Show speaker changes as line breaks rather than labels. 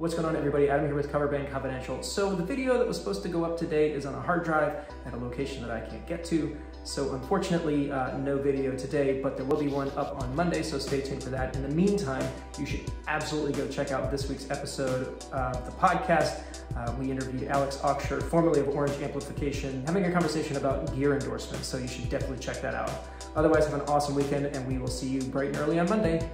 What's going on everybody? Adam here with Cover Band Confidential. So the video that was supposed to go up today is on a hard drive at a location that I can't get to. So unfortunately, uh, no video today, but there will be one up on Monday, so stay tuned for that. In the meantime, you should absolutely go check out this week's episode of the podcast. Uh, we interviewed Alex Auxier, formerly of Orange Amplification, having a conversation about gear endorsements, so you should definitely check that out. Otherwise, have an awesome weekend, and we will see you bright and early on Monday.